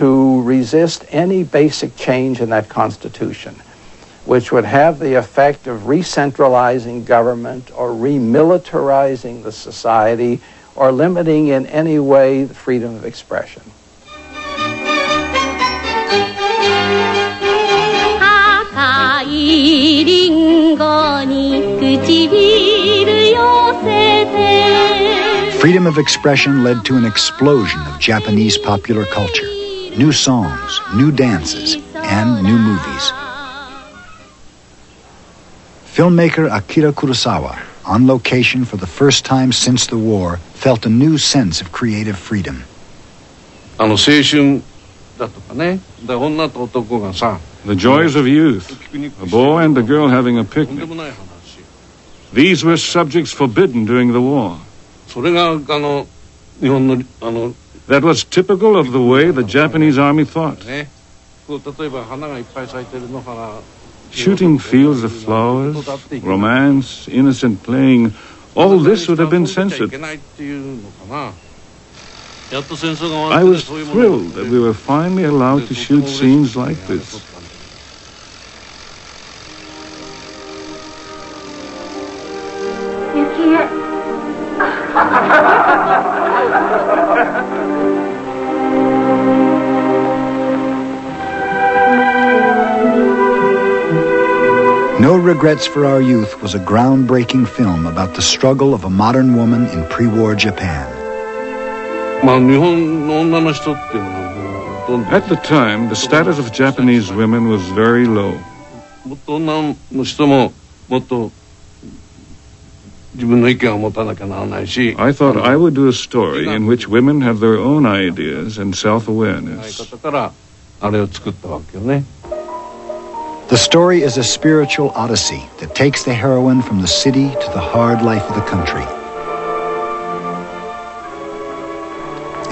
to resist any basic change in that Constitution, which would have the effect of re-centralizing government or remilitarizing the society or limiting in any way the freedom of expression. Freedom of expression led to an explosion of Japanese popular culture New songs, new dances, and new movies. Filmmaker Akira Kurosawa, on location for the first time since the war, felt a new sense of creative freedom. あの青春だとかねだ女と男がさ The joys of youth, a boy and a girl having a とんで picnic. もない話 These were subjects forbidden during the war. それがあの日本のあの that was typical of the way the Japanese army thought. Eh? Shooting fields of flowers, romance, innocent playing, all this would have been censored. I was thrilled that we were finally allowed to shoot scenes like this. No Regrets for Our Youth was a groundbreaking film about the struggle of a modern woman in pre-war Japan. At the time, the status of Japanese women was very low. I thought I would do a story in which women have their own ideas and self awareness. The story is a spiritual odyssey that takes the heroine from the city to the hard life of the country.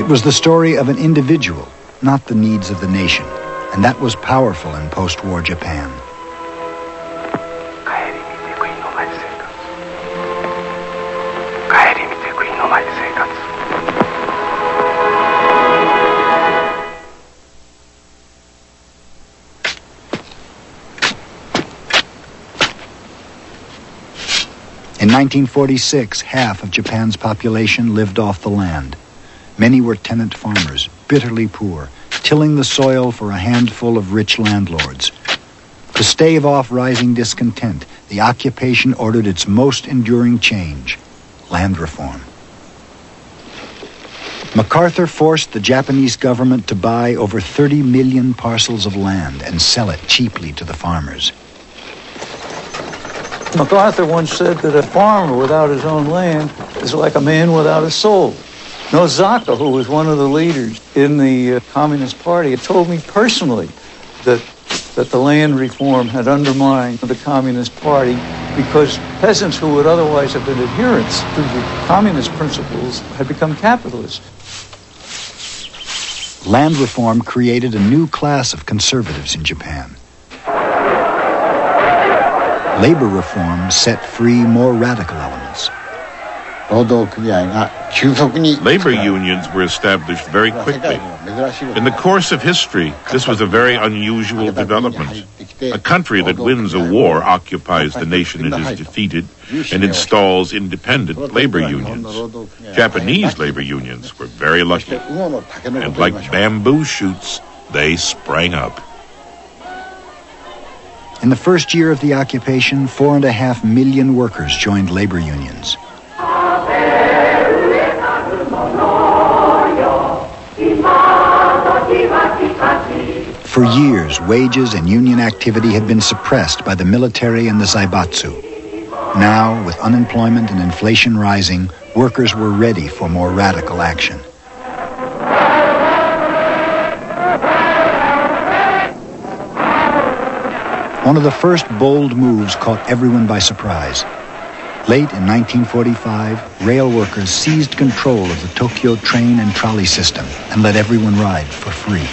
It was the story of an individual, not the needs of the nation, and that was powerful in post-war Japan. 1946, half of Japan's population lived off the land. Many were tenant farmers, bitterly poor, tilling the soil for a handful of rich landlords. To stave off rising discontent, the occupation ordered its most enduring change land reform. MacArthur forced the Japanese government to buy over 30 million parcels of land and sell it cheaply to the farmers. MacArthur once said that a farmer without his own land is like a man without a soul. Nozaka, who was one of the leaders in the uh, Communist Party, had told me personally that that the land reform had undermined the Communist Party because peasants who would otherwise have been adherents to the communist principles had become capitalists. Land reform created a new class of conservatives in Japan. Labor reform set free more radical elements. Labor unions were established very quickly. In the course of history, this was a very unusual development. A country that wins a war occupies the nation it is defeated and installs independent labor unions. Japanese labor unions were very lucky. And like bamboo shoots, they sprang up. In the first year of the occupation, four and a half million workers joined labor unions. For years, wages and union activity had been suppressed by the military and the Zaibatsu. Now, with unemployment and inflation rising, workers were ready for more radical action. One of the first bold moves caught everyone by surprise. Late in 1945, rail workers seized control of the Tokyo train and trolley system and let everyone ride for free.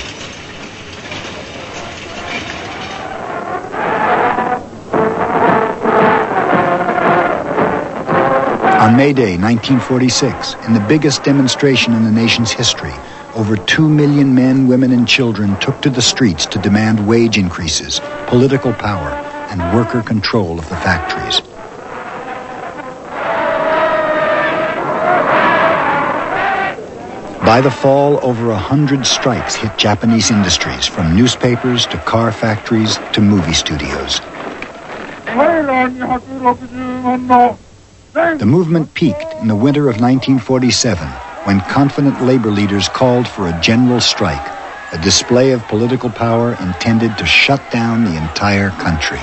On May Day 1946, in the biggest demonstration in the nation's history, over 2 million men, women, and children took to the streets to demand wage increases, political power, and worker control of the factories. By the fall, over a hundred strikes hit Japanese industries, from newspapers to car factories to movie studios. The movement peaked in the winter of 1947 when confident labor leaders called for a general strike, a display of political power intended to shut down the entire country.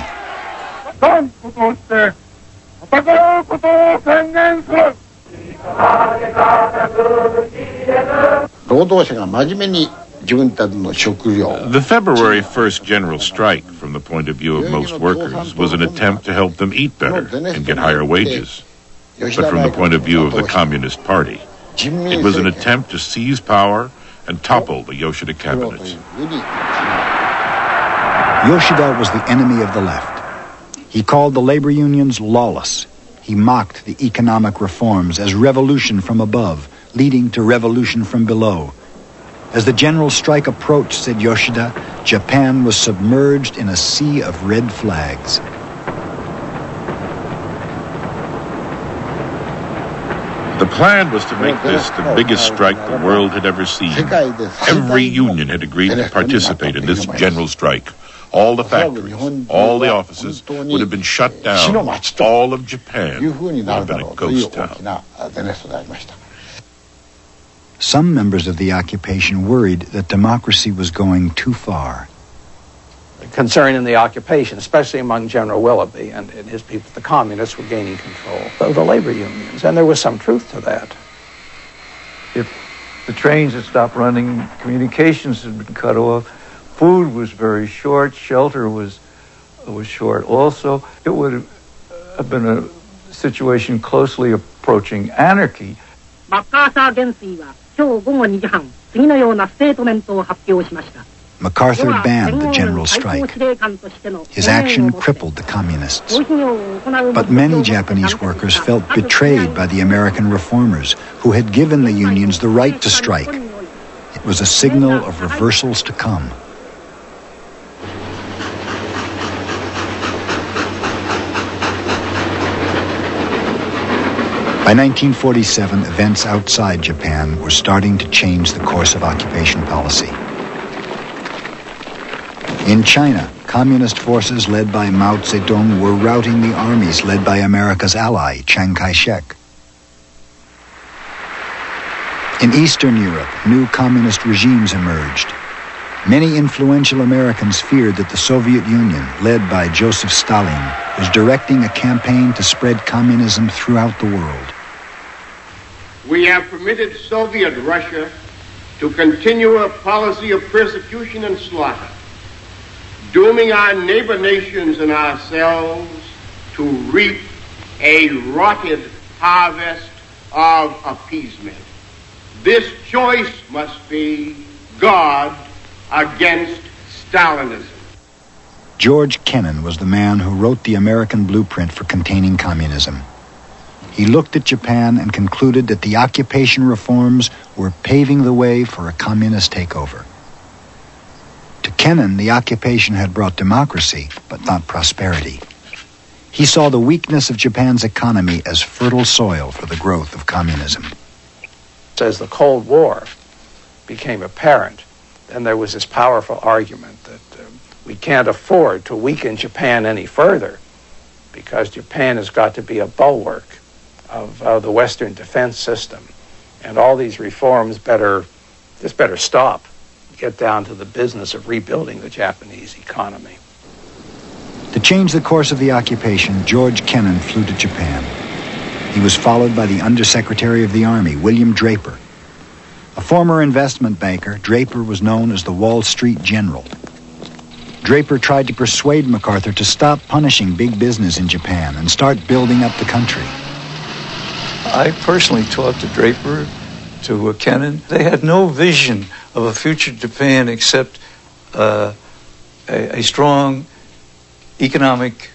The February 1st general strike, from the point of view of most workers, was an attempt to help them eat better and get higher wages. But from the point of view of the Communist Party, it was an attempt to seize power and topple the Yoshida cabinet. Yoshida was the enemy of the left. He called the labor unions lawless. He mocked the economic reforms as revolution from above, leading to revolution from below. As the general strike approached, said Yoshida, Japan was submerged in a sea of red flags. The plan was to make this the biggest strike the world had ever seen. Every union had agreed to participate in this general strike. All the factories, all the offices would have been shut down. All of Japan would have been a ghost town. Some members of the occupation worried that democracy was going too far Concern in the occupation, especially among General Willoughby and, and his people, the communists were gaining control of the labor unions, and there was some truth to that. If the trains had stopped running, communications had been cut off, food was very short, shelter was was short also, it would have been a situation closely approaching anarchy. マッカーサー元帥は今日午後2時半次のようなステートメントを発表しました MacArthur banned the general strike. His action crippled the communists. But many Japanese workers felt betrayed by the American reformers who had given the unions the right to strike. It was a signal of reversals to come. By 1947, events outside Japan were starting to change the course of occupation policy. In China, communist forces led by Mao Zedong were routing the armies led by America's ally, Chiang Kai-shek. In Eastern Europe, new communist regimes emerged. Many influential Americans feared that the Soviet Union, led by Joseph Stalin, was directing a campaign to spread communism throughout the world. We have permitted Soviet Russia to continue a policy of persecution and slaughter, dooming our neighbor nations and ourselves to reap a rotted harvest of appeasement. This choice must be God against Stalinism. George Kennan was the man who wrote the American blueprint for containing communism. He looked at Japan and concluded that the occupation reforms were paving the way for a communist takeover. To Kennan, the occupation had brought democracy, but not prosperity. He saw the weakness of Japan's economy as fertile soil for the growth of communism. As the Cold War became apparent, then there was this powerful argument that uh, we can't afford to weaken Japan any further because Japan has got to be a bulwark of uh, the Western defense system. And all these reforms better, just better stop, get down to the business of rebuilding the Japanese economy. To change the course of the occupation, George Kennan flew to Japan. He was followed by the Undersecretary of the Army, William Draper. A former investment banker, Draper was known as the Wall Street General. Draper tried to persuade MacArthur to stop punishing big business in Japan and start building up the country. I personally talked to Draper, to Kennan. They had no vision of a future Japan except uh, a, a, strong economic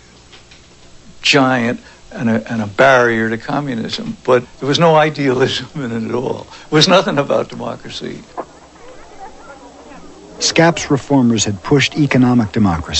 giant and a, and a, barrier to communism. But there was no idealism in it at all. It was nothing about democracy. SCAP's reformers had pushed economic democracy.